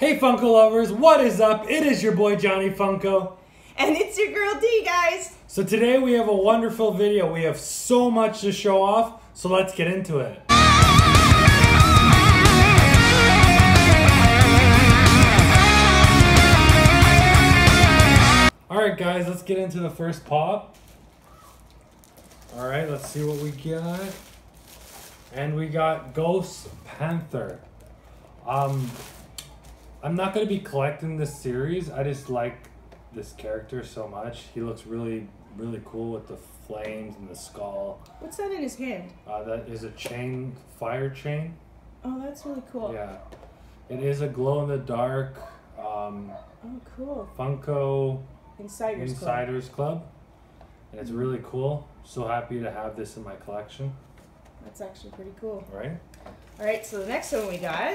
Hey Funko lovers, what is up? It is your boy Johnny Funko. And it's your girl D, guys. So today we have a wonderful video. We have so much to show off, so let's get into it. Alright guys, let's get into the first pop. Alright, let's see what we got. And we got Ghost Panther. Um, I'm not going to be collecting this series. I just like this character so much. He looks really, really cool with the flames and the skull. What's that in his hand? Uh, that is a chain, fire chain. Oh, that's really cool. Yeah. It is a glow in the dark um, Oh, cool. Funko Insiders, Club. Insiders Club. And it's really cool. So happy to have this in my collection. That's actually pretty cool. Right? All right, so the next one we got.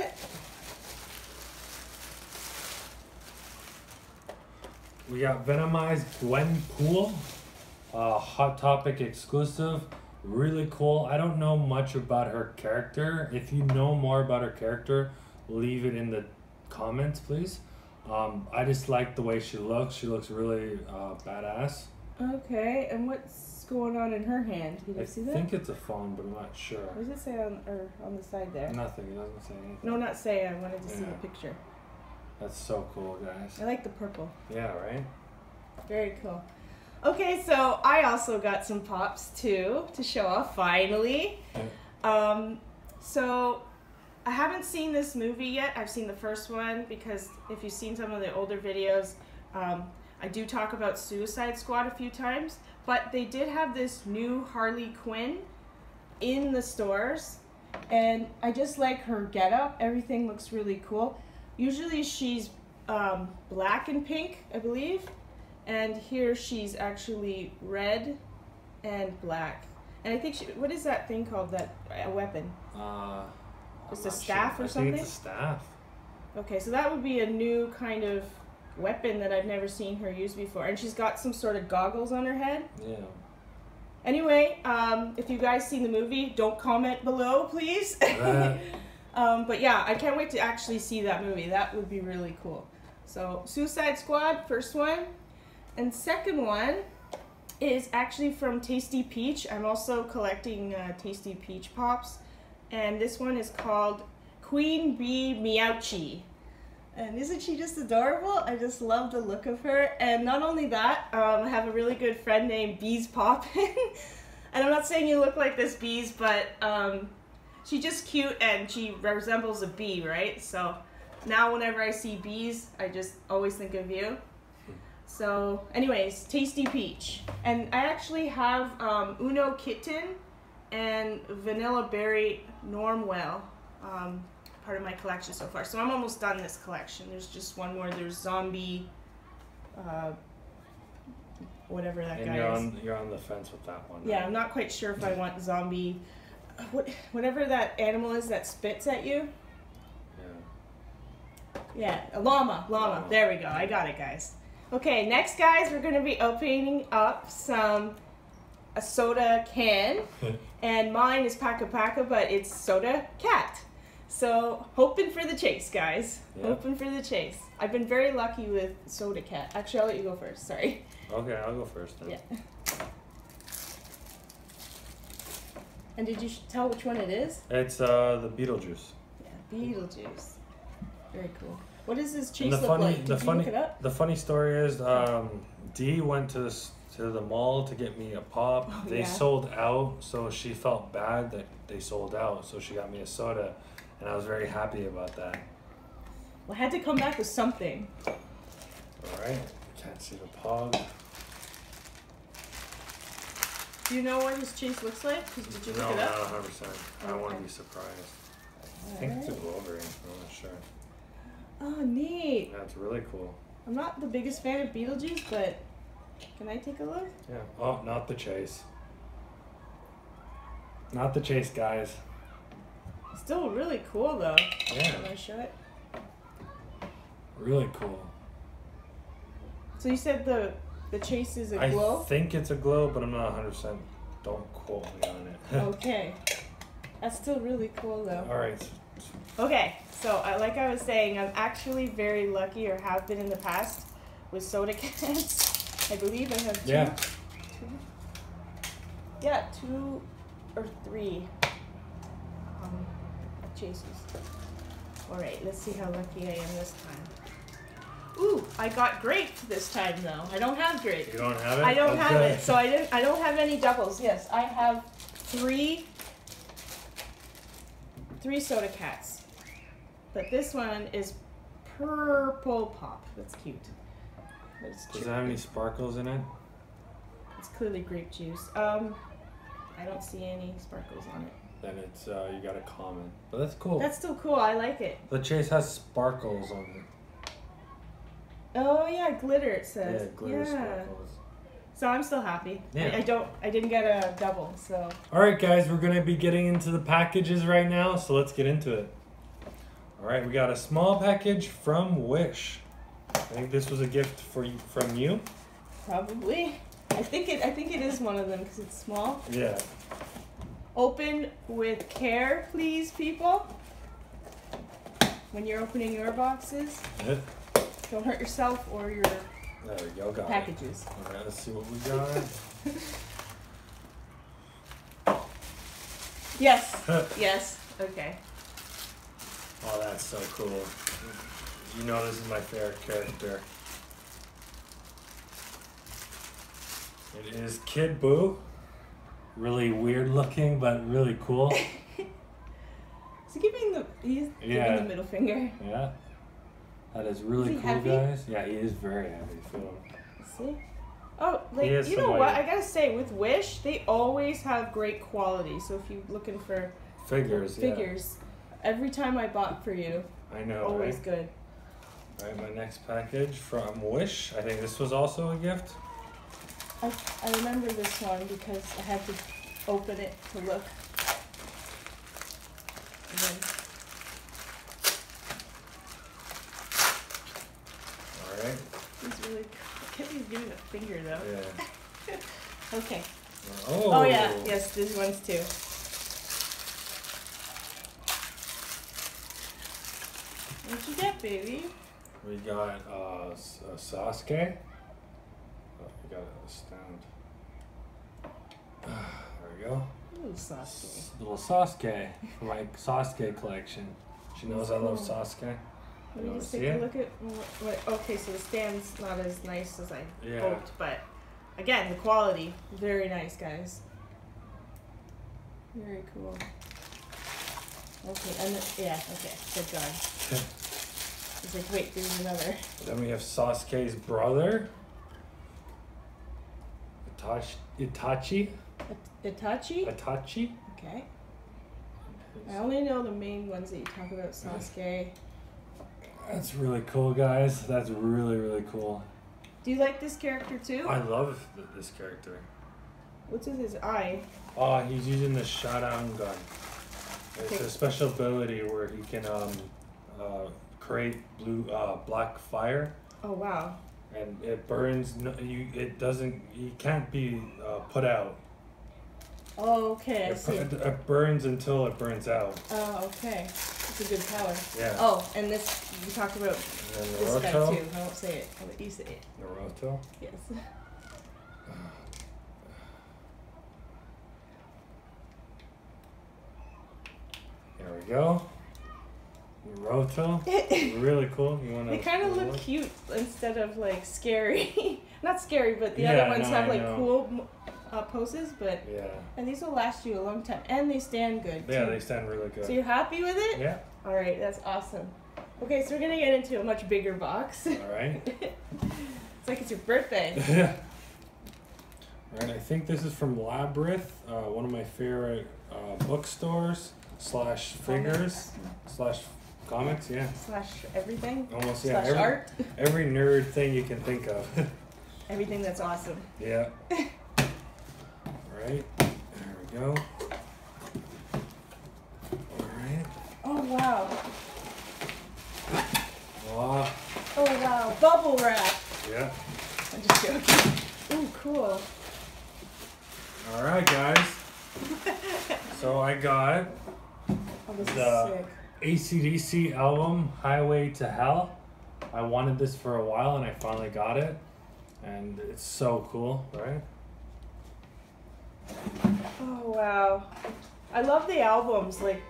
We got Venomized Gwenpool, uh, Hot Topic exclusive. Really cool. I don't know much about her character. If you know more about her character, leave it in the comments, please. Um, I just like the way she looks. She looks really uh, badass. Okay, and what's going on in her hand? Can you I see that? I think it's a phone, but I'm not sure. What does it say on or on the side there? Nothing. It doesn't say anything. No, not say. I wanted to see the picture. That's so cool, guys. I like the purple. Yeah, right? Very cool. Okay, so I also got some pops too to show off finally. Um, so I haven't seen this movie yet. I've seen the first one because if you've seen some of the older videos, um, I do talk about Suicide Squad a few times. But they did have this new Harley Quinn in the stores, and I just like her getup. Everything looks really cool. Usually she's um, black and pink, I believe, and here she's actually red and black. And I think she, what is that thing called? That a weapon? Uh, Just I'm a staff sure. or I think something? it's a staff. Okay, so that would be a new kind of weapon that I've never seen her use before. And she's got some sort of goggles on her head. Yeah. Anyway, um, if you guys seen the movie, don't comment below, please. Uh. um, but yeah, I can't wait to actually see that movie. That would be really cool. So, Suicide Squad, first one. And second one is actually from Tasty Peach. I'm also collecting uh, Tasty Peach Pops. And this one is called Queen Bee Meowchi. And isn't she just adorable? I just love the look of her. And not only that, um, I have a really good friend named Bees Poppin. and I'm not saying you look like this, Bees, but um, she's just cute and she resembles a bee, right? So now whenever I see bees, I just always think of you. So, anyways, Tasty Peach. And I actually have um, Uno Kitten and Vanilla Berry Nomwhal. Um, part of my collection so far. So I'm almost done this collection. There's just one more. There's zombie, uh, whatever that And guy you're is. on you're on the fence with that one. Yeah, right? I'm not quite sure if I want zombie. What, whatever that animal is that spits at you. Yeah. Yeah, a llama. Llama. There we go. I got it, guys. Okay, next, guys, we're gonna be opening up some a soda can, and mine is Paka Paka, but it's Soda Cat. So hoping for the chase, guys. Yeah. Hoping for the chase. I've been very lucky with Soda Cat. Actually, I'll let you go first. Sorry. Okay, I'll go first then. Yeah. And did you tell which one it is? It's uh the Beetlejuice. Yeah, Beetlejuice. Very cool. What does chase the look funny like? Did the you funny look it up? the funny story is um Dee went to this, to the mall to get me a pop. Oh, they yeah. sold out, so she felt bad that they sold out, so she got me a soda and I was very happy about that. Well, I had to come back with something. Alright. Can't see the pog. Do you know what his chase looks like? 'Cause Did you look no, it not up? hundred percent. I don't want to be surprised. I think it's a Wolverine, I'm not sure. Oh, neat. That's really cool. I'm not the biggest fan of Beetlejuice, but can I take a look? Yeah. Oh, not the chase. Not the chase, guys. Still really cool though. Yeah. Can I show it? Really cool. So you said the the chase is a I glow? I think it's a glow, but I'm not 100%. Don't quote me on it. okay. That's still really cool though. All right. Okay, so uh, like I was saying, I'm actually very lucky, or have been in the past, with soda cans. I believe I have two. Yeah. Two. Yeah, two or three. Um, chases. All right, let's see how lucky I am this time. Ooh, I got grape this time though. I don't have grape. You don't have it? I don't have it, so I didn't. I don't have any doubles. Yes, I have three, three soda cats, but this one is purple pop. That's cute. But it's Does it have any sparkles in it? It's clearly grape juice. Um, I don't see any sparkles on it. Then it's uh, you got a comment. But that's cool. That's still cool. I like it. the chase has sparkles on it. Oh yeah, glitter. It Yeah, says. glitter yeah. sparkles. So I'm still happy. Yeah. I, I don't. I didn't get a double. So All right, guys, we're gonna be getting into the packages right now, so let's get into it. All right, we got a small package from Wish. I think this was a gift for you, from you. probably. I think it. I think it is one of them because it's small. Yeah. Open with care, please, people. When you're opening your boxes, Yeah. Don't hurt yourself or your There we go, got packages. Right, let's see what we got. Yes. Yes. Okay. Oh, that's so cool. You know this is my favorite character. It is Kid Boo. Really weird looking, but really cool. Is he giving the? He's Yeah. giving the middle finger. Yeah. That is really Is cool, heavy? guys. Yeah, he is very heavy. Him. See? Oh, like you know what? I gotta say, with Wish, they always have great quality. So if you're looking for Figures, yeah. figures, every time I bought for you, I know, always right? good. All right, my next package from Wish. I think this was also a gift. I, I remember this one because I had to open it to look. And then, All right. he's really. Believe giving a finger though. Yeah. Okay. Oh. Oh yeah, yes, this ones too. What'd you get, baby? We got uh, uh, Sasuke. Oh, we got a stand. there we go. Ooh, Sasuke. S- Little Sasuke for my Sasuke collection. She knows I love. Sasuke. Let me just take a it? look at what, what. Okay, so the stand's not as nice as I Yeah. hoped, but again, the quality very nice, guys. Very cool. Okay, and the, yeah, okay, good job. It's like, wait, there's another. Then we have Sasuke's brother, Itachi. Itachi. Itachi. Itachi. Okay. I only know the main ones that you talk about. Sasuke. That's really cool, guys. That's really really cool. Do you like this character too? I love th- this character. What's with his eye? Oh, he's using the Sharingan. It's Okay. a special ability where he can um, uh, create blue, uh, black fire, Oh wow. and it burns. No, you, it doesn't. You can't be uh, put out. Oh, okay, I It, see. bu- it burns until it burns out. Oh, okay. It's a good power. Yeah. Oh, and this we talked about And this guy Naruto. too. I won't say it. I'll let you say it. Naruto. Yes. There we go. Naruto. really cool. You want to? They kind of look cute instead of like scary. Not scary, but the Yeah, other ones no, have I like know. cool uh, poses. But Yeah. and these will last you a long time, and they stand good. Yeah, too. they stand really good. So you're happy with it? Yeah. All right, that's awesome. Okay, so we're gonna get into a much bigger box. All right. it's like it's your birthday. Yeah. All right. I think this is from Labyrinth, uh, one of my favorite uh, bookstores slash figures slash comics. Yeah. Slash everything. Almost. Yeah. Slash Every, art. every nerd thing you can think of. Everything that's awesome. yeah. All right. There we go. All right. Oh wow. Wow. Oh wow. Bubble wrap. Yeah. I'm just joking. Ooh, cool. All right, guys. So I got Oh, The-. ACDC album, Highway to Hell. I wanted this for a while and I finally got it. And it's so cool, right? Oh wow. I love the albums, like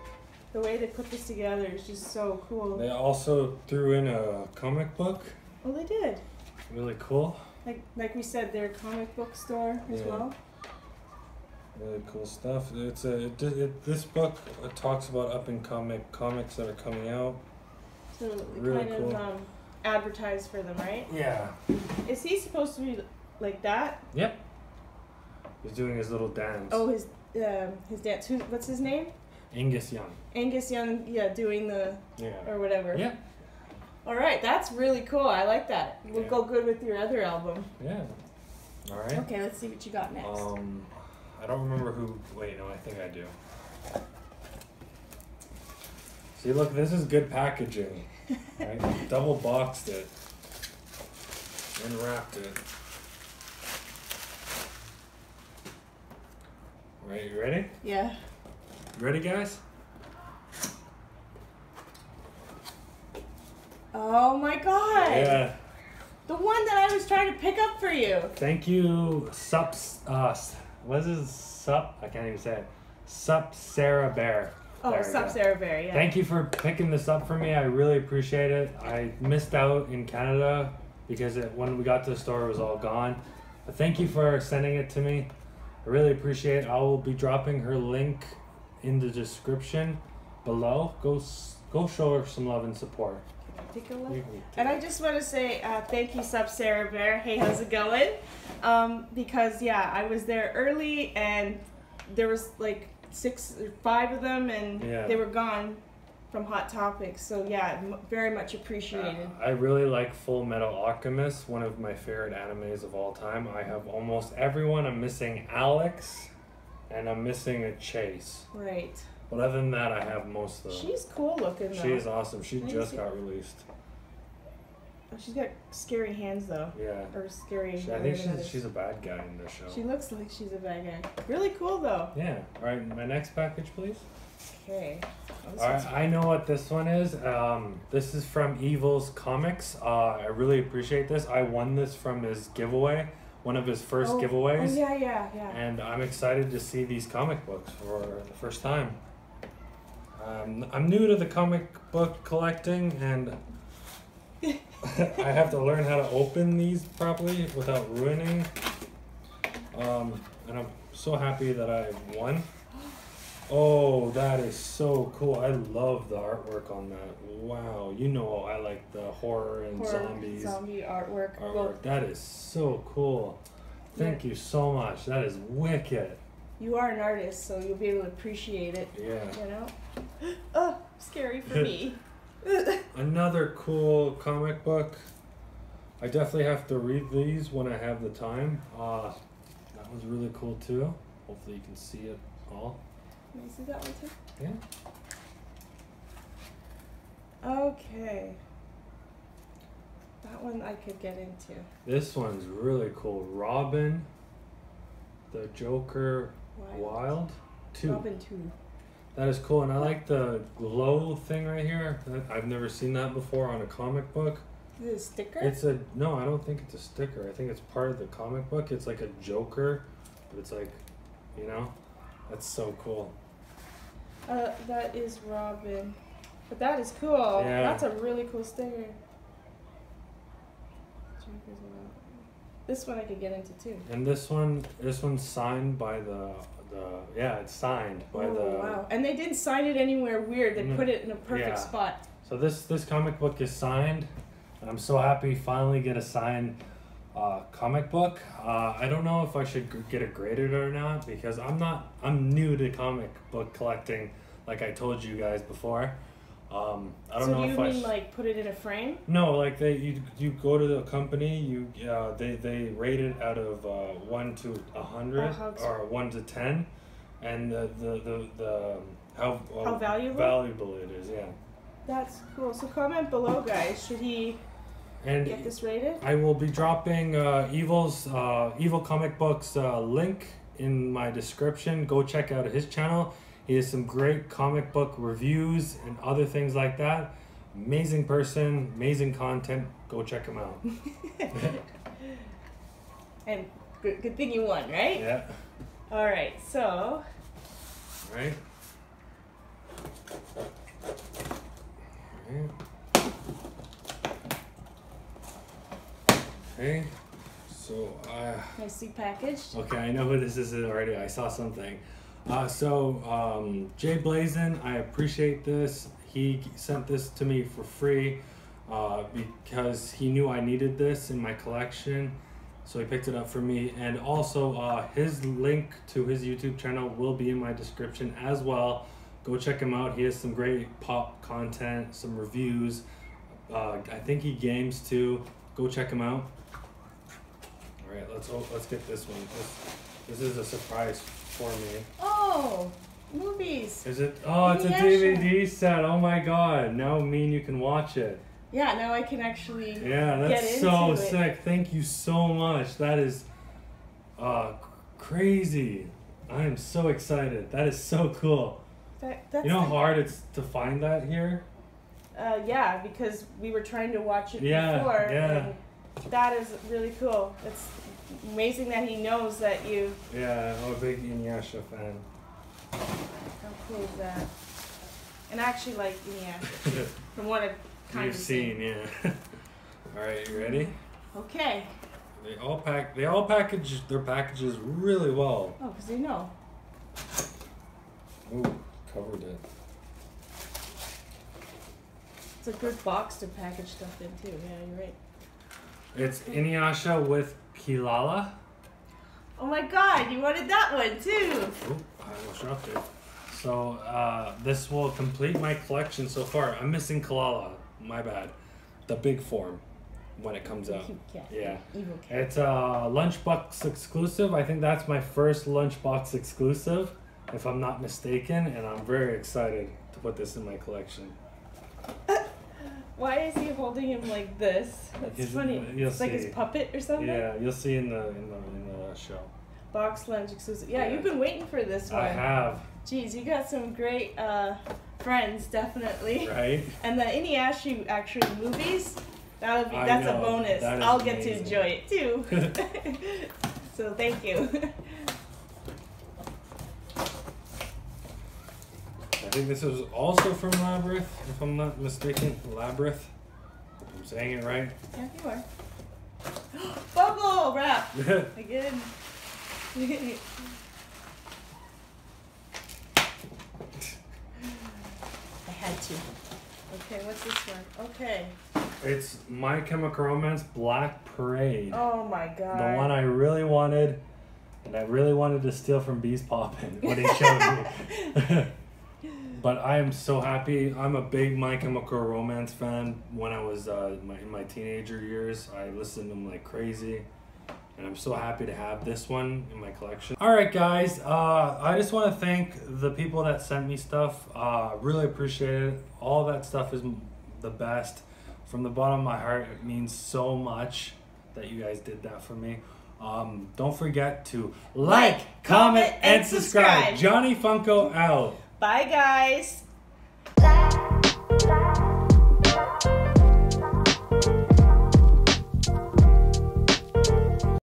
the way they put this together is just so cool. They also threw in a comic book. Oh they did. Really cool. Like like we said, their comic book store as Yeah. well. Really cool stuff. It's a it, it, this book uh, talks about up and comic comics that are coming out. So Really kind cool. of um, advertise for them, right? Yeah. Is he supposed to be like that? Yep. He's doing his little dance. Oh, his um, his dance. Who? What's his name? Angus Young. Angus Young. Yeah, doing the Yeah. or whatever. Yeah. All right, that's really cool. I like that. Will Yeah. go good with your other album. Yeah. All right. Okay, let's see what you got next. Um, I don't remember who. Wait, no, I think I do. See, look, this is good packaging. Right? Double boxed it and wrapped it. Right, you ready? yeah. Ready, guys? Oh my god. Yeah. The one that I was trying to pick up for you. Thank you, Sups. Uh, what is this? Sup? I can't even say it. Sup, Sarah Bear. Oh, There Sup. Sarah Bear, yeah. Thank you for picking this up for me. I really appreciate it. I missed out in Canada because it, when we got to the store, it was all gone. But thank you for sending it to me. I really appreciate it. I will be dropping her link in the description below. Go go show her some love and support. Take a look. And I just want to say uh, thank you, Sup Sarah Bear. Hey, how's it going? Um, because yeah, I was there early and there was like six or five of them, and Yeah. they were gone from Hot Topics. So yeah, m- very much appreciated. I really like Full Metal Alchemist, one of my favorite animes of all time. I have almost everyone. I'm missing Alex, and I'm missing a Chase. right. But other than that, I have most of them. She's cool looking though. She is awesome. She just got released. She's got scary hands though, Yeah. or scary. She, I think she's, she's a bad guy in the show. She looks like she's a bad guy. Really cool though. yeah. All right. My next package, please. Okay. Oh, All right. I know what this one is. Um, this is from Evil's Comics. Uh, I really appreciate this. I won this from his giveaway, one of his first oh, giveaways. Oh yeah, yeah, yeah. and I'm excited to see these comic books for the first time. Um, I'm new to the comic book collecting, and I have to learn how to open these properly without ruining. Um, and I'm so happy that I won. Oh, that is so cool! I love the artwork on that. Wow, you know I like the horror and Horror, zombies Zombie artwork. artwork. Well, That is so cool. Thank you so much. That is wicked. you are an artist, so you'll be able to appreciate it. Yeah. You know. oh, scary for me. Another cool comic book. I definitely have to read these when I have the time. Uh, that was really cool too. Hopefully you can see it all. Can I see that one too? Yeah. Okay. That one I could get into. This one's really cool. Robin, the Joker, Wild. Wild, two. Robin two. That is cool, and I like the glow thing right here. I've never seen that before on a comic book. Is it a sticker? It's a no, I don't think it's a sticker. I think it's part of the comic book. It's like a Joker, but it's like, you know, that's so cool. uh, that is Robin. But that is cool. Yeah. That's a really cool sticker. This one I could get into too. And this one, this one's signed by the the yeah, it's signed by oh, the. wow. And they didn't sign it anywhere weird. They Mm, put it in a perfect yeah. spot. So this this comic book is signed, and I'm so happy finally get a signed uh, comic book. Uh, I don't know if I should g- get it graded or not because I'm not I'm new to comic book collecting, like I told you guys before. Um, I don't so know do you if mean like put it in a frame? No, like they you you go to the company, you uh, they they rate it out of uh, one to a hundred t- or one to ten, and the the the, the how How valuable? valuable it is, yeah. That's cool. So comment below, guys. Should he And get this rated? I will be dropping uh, Evil's uh, Evil Comic Books uh, link in my description. Go check out his channel. He has some great comic book reviews and other things like that. Amazing person, amazing content. Go check him out. and good, good thing you won, right? yeah. All right, so Right. Right. Okay. So uh nicely packaged. Okay, I know who this is already. I saw something. Uh, so, um, Jay Blazin, I appreciate this. He sent this to me for free uh, because he knew I needed this in my collection. So he picked it up for me. And also, uh, his link to his YouTube channel will be in my description as well. Go check him out. He has some great pop content, some reviews. Uh, I think he games too. Go check him out. All right, let's let's get this one. This, this is a surprise for me. Oh, movies. Is it? Oh, it's a Inuyasha. DVD set. Oh my god! Now me and you can watch it. Yeah, now I can actually. Yeah, that's Get so into it. sick. Thank you so much. That is, uh, crazy. I am so excited. That is so cool. That, that's You know how hard it's to find that here? Uh, yeah, because we were trying to watch it Yeah, before. yeah. That is really cool. It's amazing that he knows that you. Yeah, I'm a big Inuyasha fan. How cool is that? And I actually like Inuyasha from what I've kind You've of seen, yeah. All right, you ready? Okay. They all pack. They all package their packages really well. Oh, because they know. Ooh, covered it. It's a good box to package stuff in too. Yeah, you're right. It's Inuyasha with Kilala. Oh my God, you wanted that one too. Oop, I almost dropped it. So uh, this will complete my collection so far. I'm missing Kilala. My bad. The big form when it comes out. Cute cat. Yeah. Evil cat. It's a lunchbox exclusive. I think that's my first lunchbox exclusive, if I'm not mistaken, and I'm very excited to put this in my collection. Why is he holding him like this? That's funny. you'll It's like his puppet or something. Yeah, you'll see in the in the in the show. Box lunch exclusive. Yeah, you've been waiting for this one. I have, Jeez, you got some great uh, friends, definitely. right? And the Inuyasha actually movies, that would be I that's a know, bonus. that is I'll get to amazing. enjoy it too. so thank you. I think this was also from Labyrinth, if I'm not mistaken. Labyrinth. I'm saying it right. yeah, you are. Bubble wrap again. I had to. Okay, what's this one? Okay. it's My Chemical Romance Black Parade. Oh my god. The one I really wanted, and I really wanted to steal from Bees Poppin' when he showed me. but I am so happy. I'm a big My Chemical Romance fan. When I was uh, my, in my teenager years, I listened to them like crazy. And I'm so happy to have this one in my collection. All right, guys. Uh, I just want to thank the people that sent me stuff. Uh, really appreciate it. All that stuff is the best. From the bottom of my heart, it means so much that you guys did that for me. Um, don't forget to like, comment, and subscribe. Johnny Funko out. Bye, guys.